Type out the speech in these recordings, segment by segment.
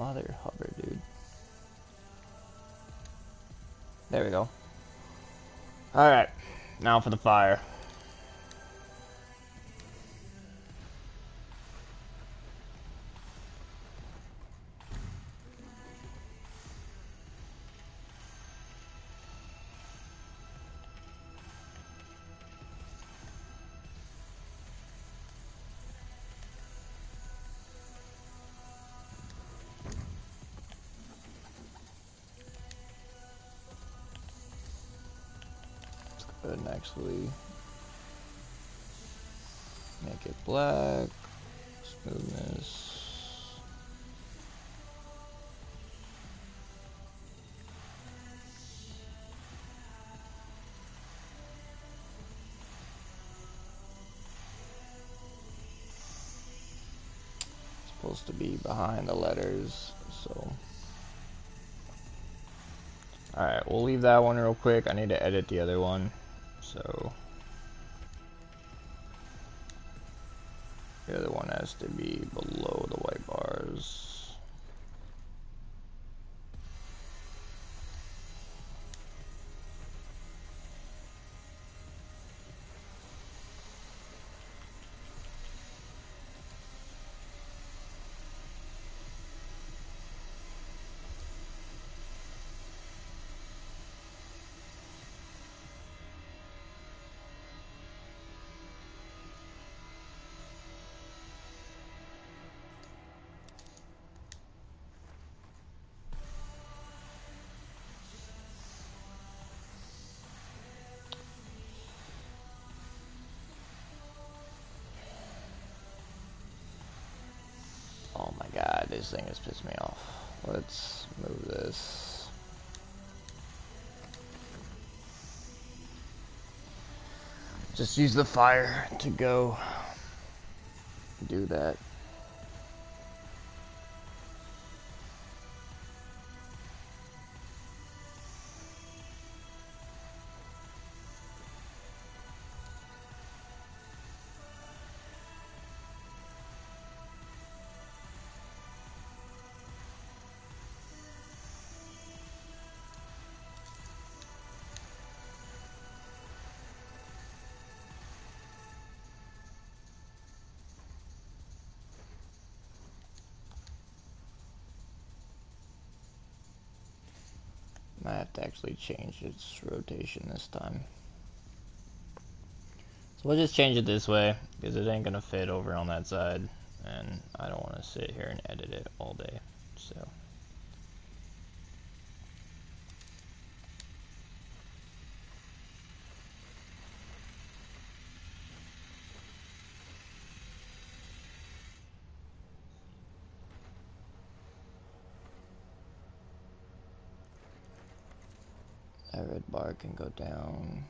Mother hover, dude. There we go. Alright, now for the fire. And actually make it black, smoothness. supposed to be behind the letters, so Alright, we'll leave that one real quick. I need to edit the other one so the other one has to be below the white bars. This thing has pissed me off. Let's move this. Just use the fire to go do that. Have to actually change its rotation this time. So we'll just change it this way, because it ain't going to fit over on that side, and I don't want to sit here and edit it all day, so... bar can go down.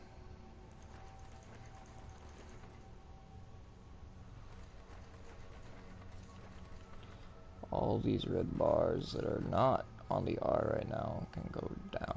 All these red bars that are not on the R right now can go down.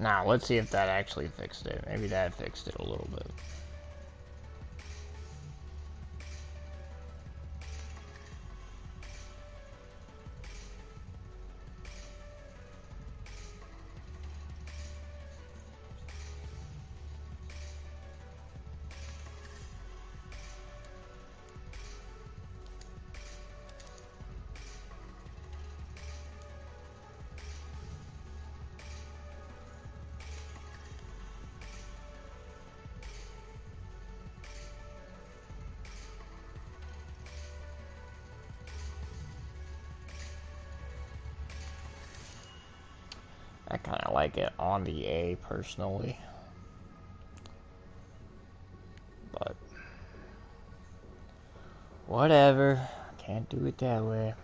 Now, let's see if that actually fixed it. Maybe that fixed it a little bit. Like it on the A personally. But whatever. Can't do it that way.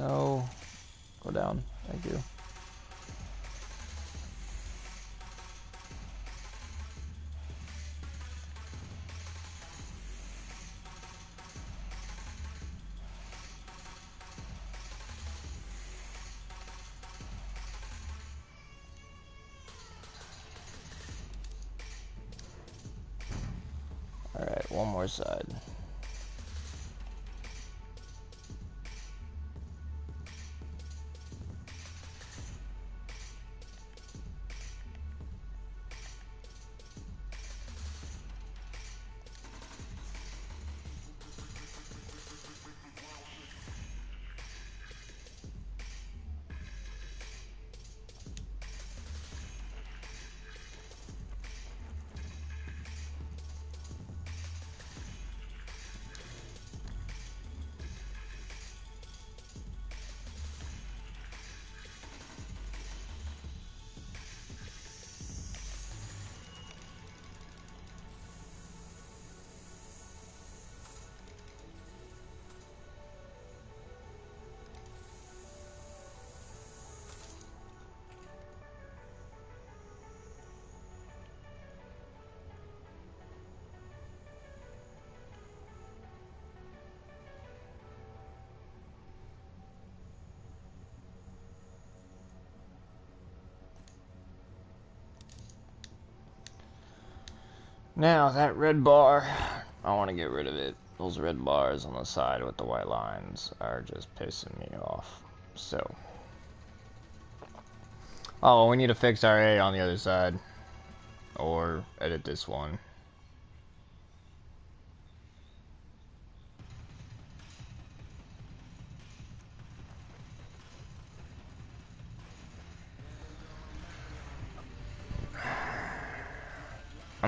No. Go down. Thank you. Now, that red bar, I want to get rid of it. Those red bars on the side with the white lines are just pissing me off. So. Oh, we need to fix our A on the other side. Or edit this one.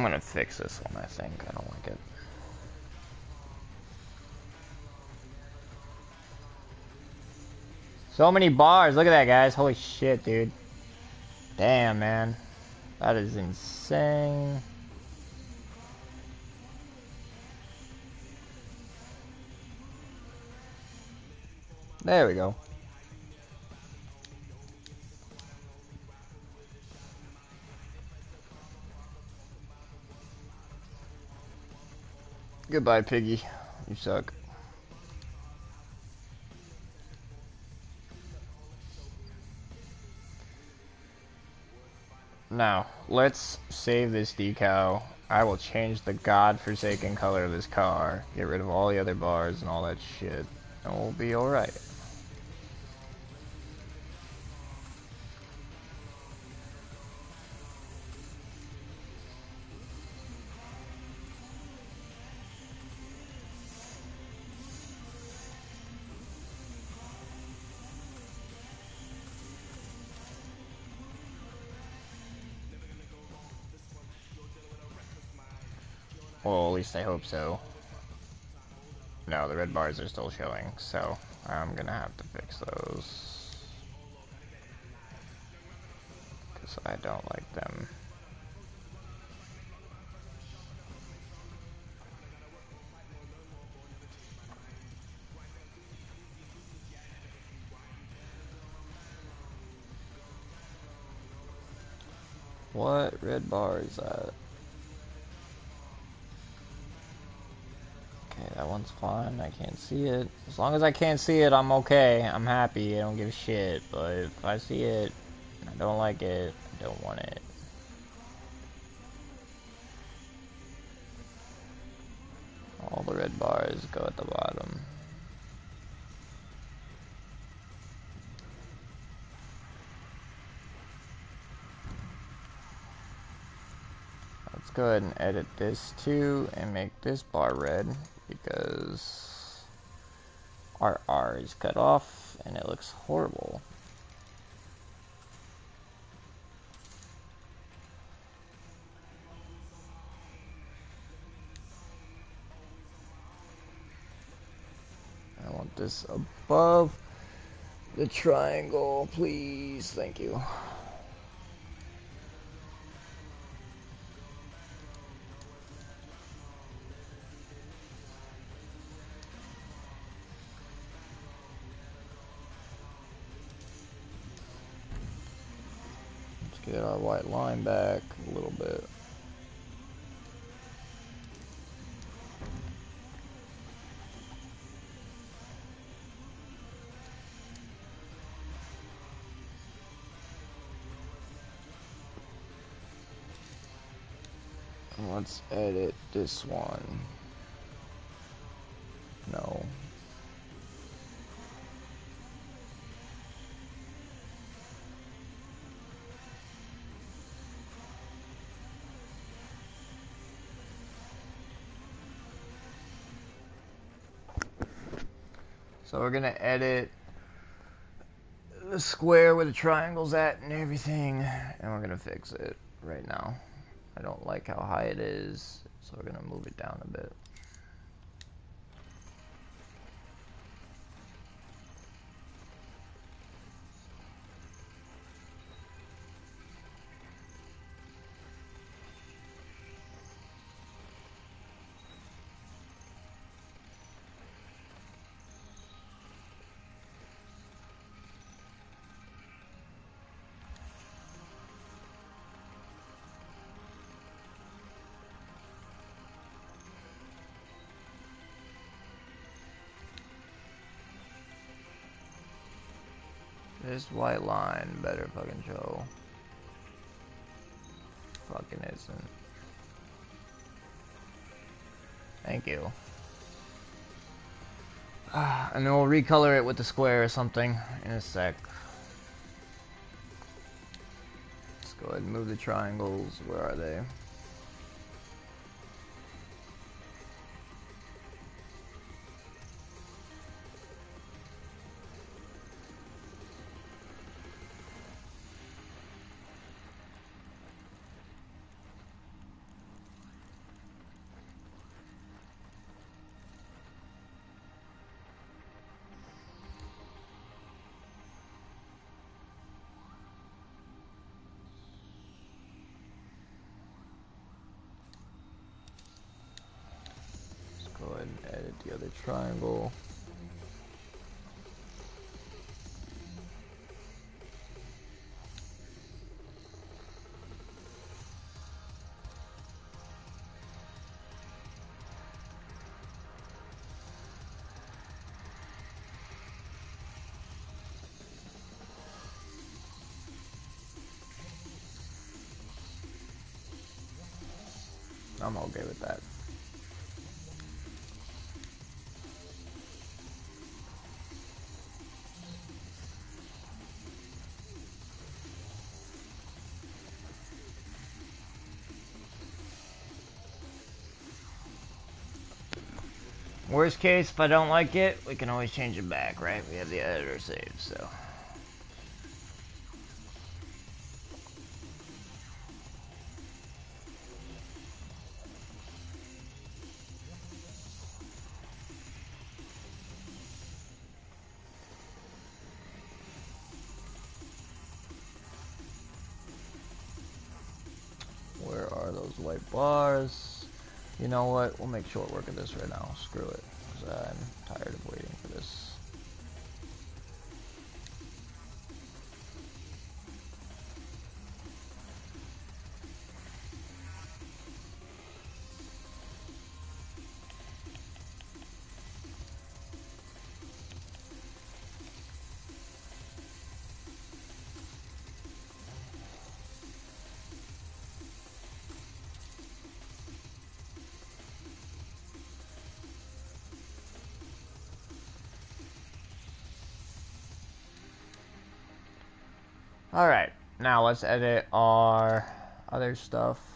I'm gonna fix this one, I think. I don't like it. So many bars. Look at that, guys. Holy shit, dude. Damn, man. That is insane. There we go. Goodbye, Piggy. You suck. Now, let's save this decal. I will change the godforsaken color of this car, get rid of all the other bars and all that shit, and we'll be alright. Well, at least I hope so. No, the red bars are still showing, so I'm gonna have to fix those. Because I don't like them. What red bar is that? That one's fine. I can't see it. As long as I can't see it, I'm okay. I'm happy. I don't give a shit. But if I see it, I don't like it, I don't want it. All the red bars go at the bottom. Go ahead and edit this too and make this bar red because our R is cut off and it looks horrible. I want this above the triangle, please. Thank you. Let's edit this one. No. So we're gonna edit the square where the triangle's at and everything, and we're gonna fix it right now. I don't like how high it is, so we're gonna move it down a bit. This white line better fucking show. Fucking isn't. Thank you. Uh, and then we'll recolor it with the square or something in a sec. Let's go ahead and move the triangles. Where are they? Triangle. I'm okay with that. Worst case, if I don't like it, we can always change it back, right? We have the editor saved, so. Where are those white bars? You know what? We'll make short work of this right now. Screw it. Because I'm tired of waiting Alright, now let's edit our other stuff.